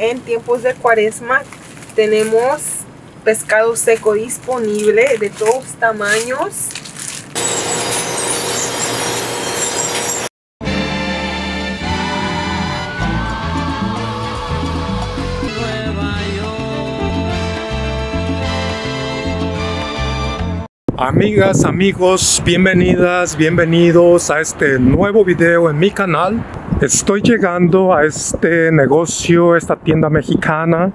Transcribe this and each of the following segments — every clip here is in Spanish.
en tiempos de cuaresma tenemos pescado seco disponible de todos tamaños. Amigas, amigos, bienvenidas, bienvenidos a este nuevo video en mi canal. Estoy llegando a este negocio, esta tienda mexicana,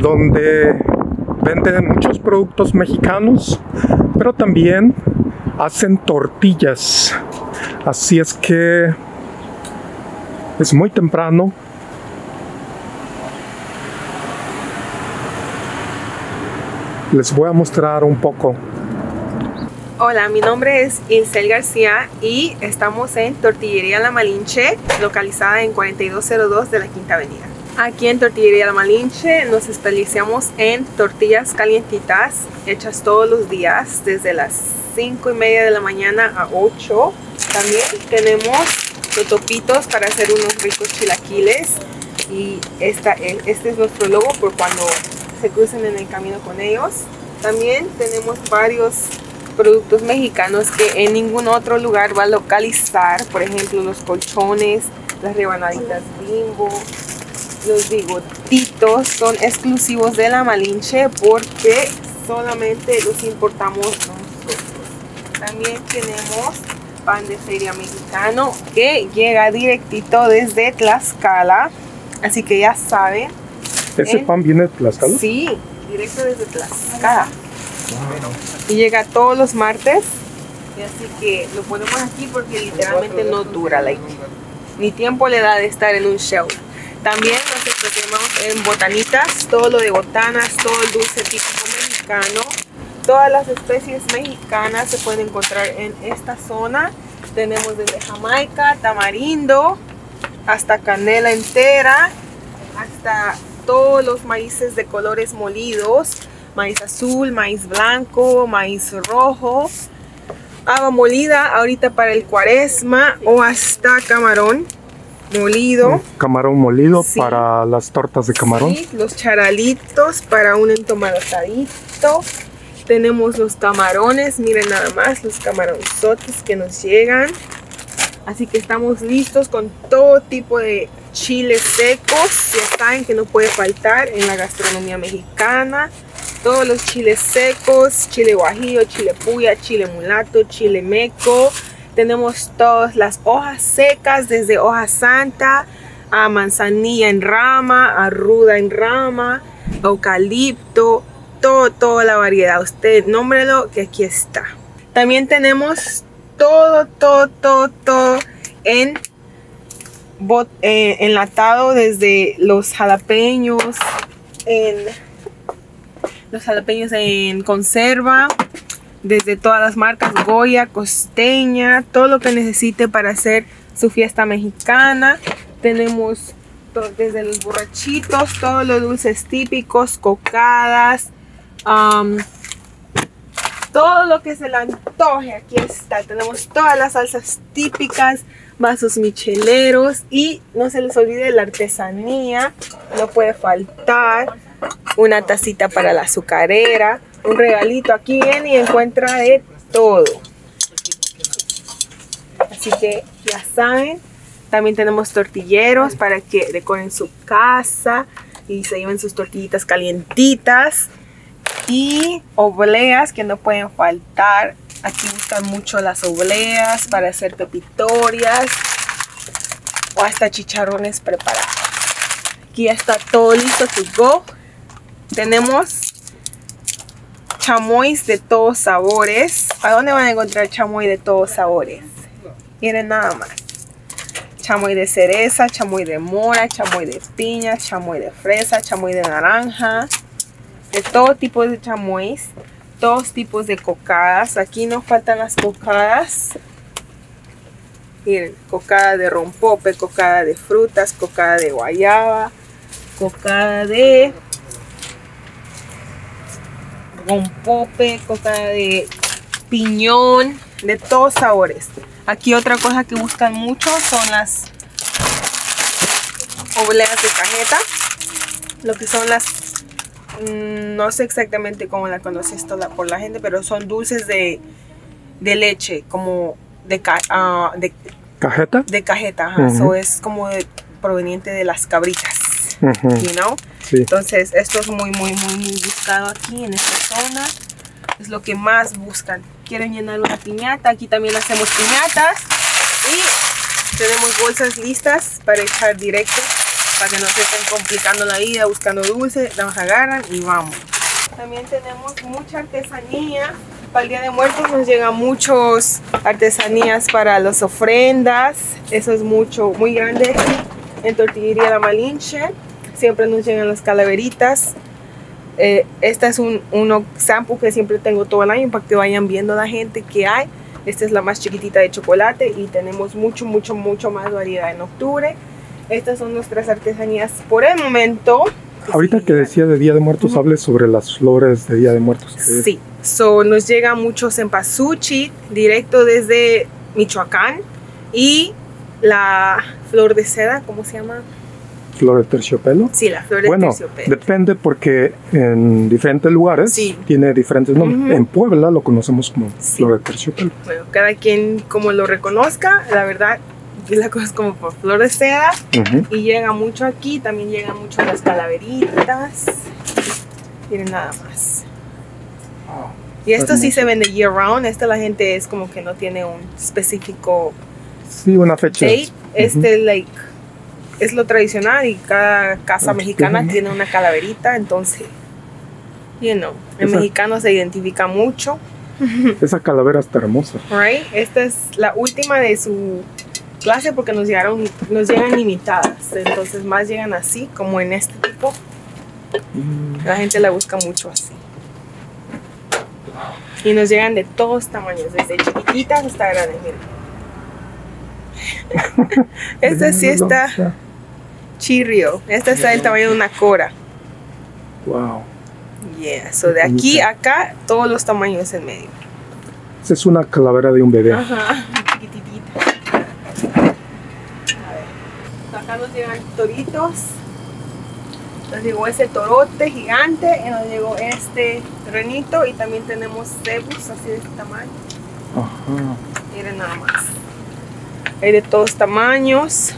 donde venden muchos productos mexicanos, pero también hacen tortillas. Así es que es muy temprano. Les voy a mostrar un poco Hola, mi nombre es Isel García y estamos en Tortillería La Malinche, localizada en 4202 de la Quinta Avenida. Aquí en Tortillería La Malinche nos especializamos en tortillas calientitas hechas todos los días desde las 5 y media de la mañana a 8. También tenemos totopitos para hacer unos ricos chilaquiles y esta, este es nuestro logo por cuando se crucen en el camino con ellos. También tenemos varios productos mexicanos que en ningún otro lugar va a localizar, por ejemplo los colchones, las rebanaditas bimbo, los bigotitos son exclusivos de la Malinche porque solamente los importamos nosotros. También tenemos pan de feria mexicano que llega directito desde Tlaxcala, así que ya saben. ¿Ese pan viene de Tlaxcala? Sí, directo desde Tlaxcala. Y llega todos los martes. Así que lo ponemos aquí porque literalmente no dura. Like, ni tiempo le da de estar en un show. También nos especializamos en botanitas, todo lo de botanas, todo el dulce típico mexicano. Todas las especies mexicanas se pueden encontrar en esta zona. Tenemos desde Jamaica, tamarindo, hasta canela entera, hasta todos los maíces de colores molidos maíz azul, maíz blanco, maíz rojo, haba molida ahorita para el cuaresma o hasta camarón molido. Camarón molido para las tortas de camarón. Sí, los charalitos para un entomatadito. Tenemos los camarones, miren nada más los camaronzotes que nos llegan. Así que estamos listos con todo tipo de chiles secos. Ya saben que no puede faltar en la gastronomía mexicana todos los chiles secos, chile guajillo, chile puya, chile mulato, chile meco. Tenemos todas las hojas secas, desde hoja santa a manzanilla en rama, a ruda en rama, eucalipto, todo, toda la variedad. Usted nómbrelo que aquí está. También tenemos todo, todo, todo, todo en eh, enlatado desde los jalapeños, en los jalapeños en conserva, desde todas las marcas, Goya, Costeña, todo lo que necesite para hacer su fiesta mexicana. Tenemos desde los borrachitos, todos los dulces típicos, cocadas, todo lo que se le antoje, aquí está. Tenemos todas las salsas típicas, vasos micheleros y no se les olvide la artesanía, no puede faltar una tacita para la azucarera, un regalito. Aquí viene y encuentra de todo. Así que ya saben, también tenemos tortilleros para que decoren su casa y se lleven sus tortillitas calientitas. Y obleas que no pueden faltar. Aquí gustan mucho las obleas para hacer pepitorias o hasta chicharrones preparados. Aquí ya está todo listo to go. Tenemos chamois de todos sabores. ¿A dónde van a encontrar chamoy de todos sabores? Miren nada más. Chamoy de cereza, chamoy de mora, chamoy de piña, chamoy de fresa, chamoy de naranja. De todo tipo de chamois. Todos tipos de cocadas. Aquí no faltan las cocadas. Miren, cocada de rompope, cocada de frutas, cocada de guayaba, cocada de con pope, coca de piñón, de todos sabores. Aquí otra cosa que buscan mucho son las obleas de cajeta. Lo que son las... mm, no sé exactamente cómo la conoce esto la- por la gente, pero son dulces de, de leche, como de, ah, de, ¿Cajeta? de cajeta. ajá. So, es como de- proveniente de las cabritas, you know? Entonces, esto es muy, muy, muy, buscado aquí en esta zona. Es lo que más buscan. Quieren llenar una piñata. Aquí también hacemos piñatas. Y tenemos bolsas listas para echar directo. Para que no se estén complicando la vida buscando dulce. Las agarran y vamos. También tenemos mucha artesanía. Para el Día de Muertos nos llegan muchos artesanías para las ofrendas. Eso es mucho, muy grande en Tortillería La Malinche. Siempre nos llegan las calaveritas. Eh, esta es un uno sample que siempre tengo todo el año para que vayan viendo la gente que hay. Esta es la más chiquitita de chocolate y tenemos mucho, mucho, mucho más variedad en octubre. Estas son nuestras artesanías por el momento. Ahorita que decía de Día de Muertos, hable sobre las flores de Día de Muertos. Sí, so, nos llegan muchos cempasúchil directo desde Michoacán y la flor de seda, ¿cómo se llama? Flor de terciopelo. Sí, la flor de Bueno, terciopelo. depende porque en diferentes lugares Sí. tiene diferentes nombres. En Puebla lo conocemos como Sí. flor de terciopelo. Bueno, cada quien como lo reconozca, la verdad, la conozco como por flor de seda y llega mucho aquí, también llegan mucho las calaveritas. Miren nada más. Y esto sí se vende year round, esta la gente es como que no tiene un específico Sí, una fecha. date, este like es lo tradicional y cada casa mexicana tiene una calaverita, entonces, you know, el Esa- mexicano se identifica mucho. Esa calavera está hermosa. Right? Esta es la última de su clase porque nos llegaron, nos llegan limitadas. Entonces más llegan así, como en este tipo. Mm, La gente la busca mucho así. Y nos llegan de todos tamaños, desde chiquititas hasta grandes. miren. Esta sí está chirrio. Esta está del tamaño de una cora. Wow. Yeah. So de aquí a acá, todos los tamaños en medio. Esa es una calavera de un bebé. Ajá, chiquititita. A ver. Acá nos llegan toritos. Nos llegó ese torote gigante y nos llegó este renito y también tenemos cebus así de este tamaño. Ajá. Miren nada más. Hay de todos tamaños.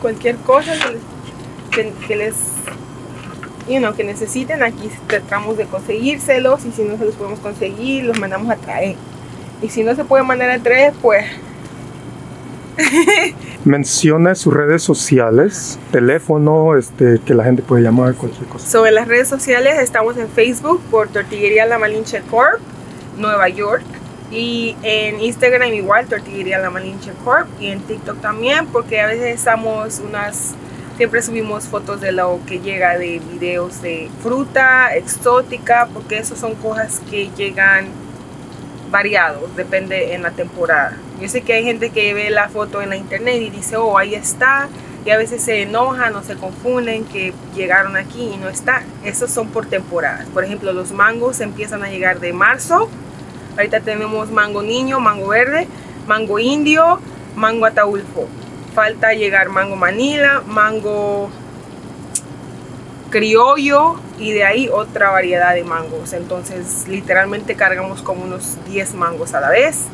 Cualquier cosa que les, que, que les you know, que necesiten, aquí tratamos de conseguírselos y si no se los podemos conseguir, los mandamos a traer. Y si no se puede mandar a traer, pues Menciona sus redes sociales, teléfono, este, que la gente puede llamar, cualquier cosa. sobre las redes sociales estamos en Facebook por Tortillería La Malinche Corp, Nueva York. Y en Instagram igual, Tortillería La Malinche Corp. Y en TikTok también, porque a veces estamos unas... Siempre subimos fotos de lo que llega de videos de fruta, exótica, porque esos son cosas que llegan variados, depende en la temporada. Yo sé que hay gente que ve la foto en la internet y dice, oh, ahí está, y a veces se enojan o se confunden que llegaron aquí y no está. Esos son por temporadas. Por ejemplo, los mangos empiezan a llegar de marzo. Ahorita tenemos mango niño, mango verde, mango indio, mango ataulfo. Falta llegar mango manila, mango criollo y de ahí otra variedad de mangos. Entonces, literalmente cargamos como unos 10 mangos a la vez.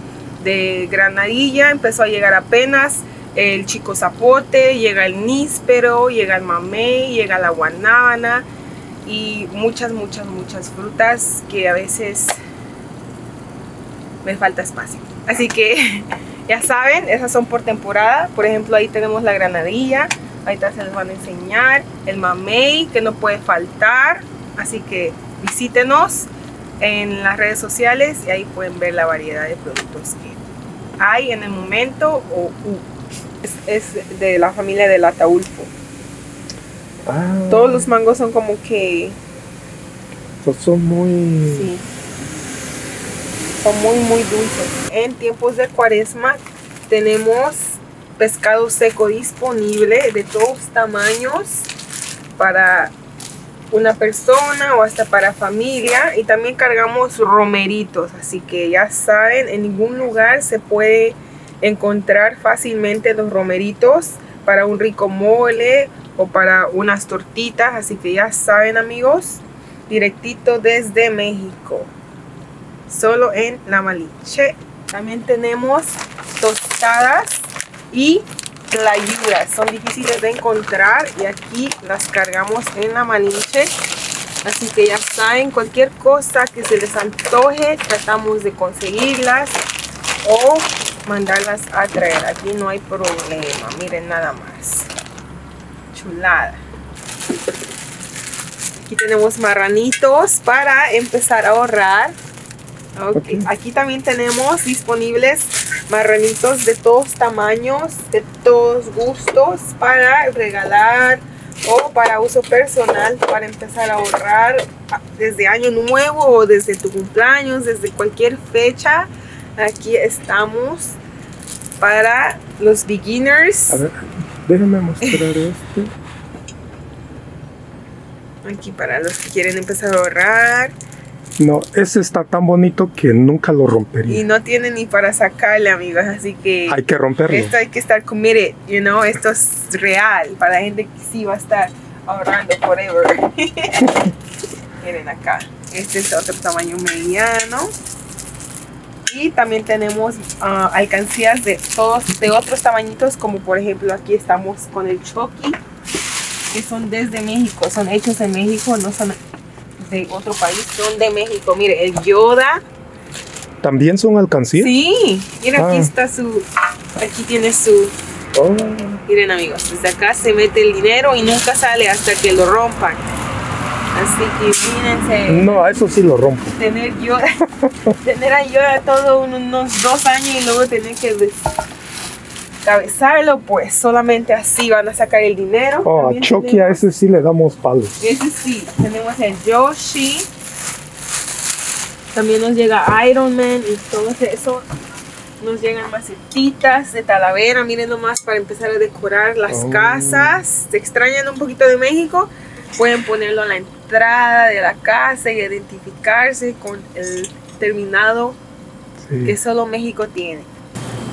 De granadilla empezó a llegar apenas el chico zapote, llega el níspero, llega el mamey, llega la guanábana y muchas, muchas, muchas frutas que a veces me falta espacio. Así que ya saben, esas son por temporada. Por ejemplo, ahí tenemos la granadilla. Ahorita se les van a enseñar el mamey que no puede faltar. Así que visítenos en las redes sociales y ahí pueden ver la variedad de productos que hay en el momento. O, uh, es, es de la familia del ataulfo. Ah, Todos los mangos son como que son muy... Sí. Muy, muy dulces. En tiempos de cuaresma tenemos pescado seco disponible de todos tamaños para una persona o hasta para familia. Y también cargamos romeritos. Así que ya saben, en ningún lugar se puede encontrar fácilmente los romeritos para un rico mole o para unas tortitas. Así que ya saben amigos, directito desde México. Solo en la Maliche. También tenemos tostadas y tlayudas. Son difíciles de encontrar y aquí las cargamos en la Maliche. Así que ya saben, cualquier cosa que se les antoje, tratamos de conseguirlas o mandarlas a traer. Aquí no hay problema. Miren nada más. Chulada. Aquí tenemos marranitos para empezar a ahorrar. Okay. Aquí también tenemos disponibles marranitos de todos tamaños, de todos gustos para regalar o para uso personal para empezar a ahorrar desde año nuevo o desde tu cumpleaños, desde cualquier fecha. Aquí estamos para los beginners. A ver, déjame mostrar este. Aquí para los que quieren empezar a ahorrar. No, ese está tan bonito que nunca lo rompería. Y no tiene ni para sacarle, amigos, así que... Hay que romperlo. Esto hay que estar committed, you know, esto es real para la gente que sí va a estar ahorrando forever. Miren acá, este es otro tamaño mediano. Y también tenemos uh, alcancías de todos, de otros tamañitos, como por ejemplo aquí estamos con el Chucky, que son desde México, son hechos en México, no son de otro país, son de México. Mire, el Yoda. ¿También son alcancías? Sí, miren, ah. aquí está su, aquí tiene su... Oh. Miren amigos, desde acá se mete el dinero y nunca sale hasta que lo rompan. Así que mírense. No, a eso sí lo rompo. Tener Yoda, tener a Yoda todo unos dos años y luego tener que descabezarlo, pues solamente así van a sacar el dinero. Oh, a Chucky tenemos- a ese sí le damos palos. ese sí, tenemos el Yoshi. También nos llega Iron Man y todo eso. Nos llegan macetitas de talavera, miren nomás para empezar a decorar las Oh. casas. Se extrañan un poquito de México, pueden ponerlo en la entrada de la casa y identificarse con el terminado Sí. que solo México tiene.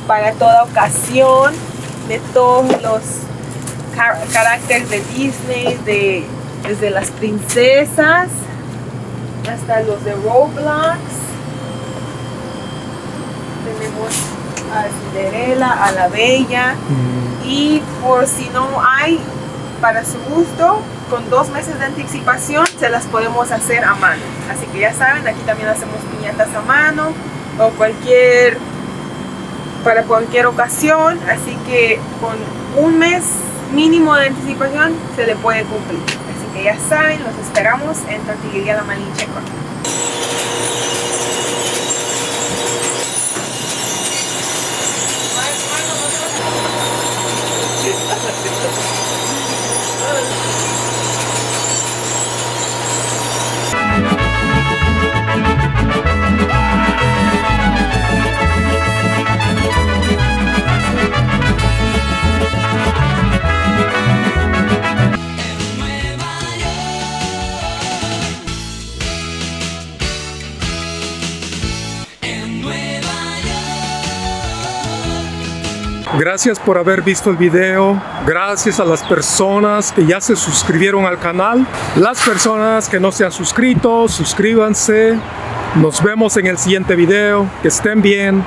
Para toda ocasión, de todos los car- caracteres de Disney, de, desde las princesas hasta los de Roblox. Tenemos a Cinderella, a la Bella. Mm, Y por si no hay para su gusto, con dos meses de anticipación se las podemos hacer a mano. Así que ya saben, aquí también hacemos piñatas a mano o cualquier para cualquier ocasión. Así que con un mes mínimo de anticipación se le puede cumplir. Así que ya saben, los esperamos en Tortillería La Malinche Gracias por haber visto el video. Gracias a las personas que ya se suscribieron al canal. Las personas que no se han suscrito, suscríbanse. Nos vemos en el siguiente video. Que estén bien.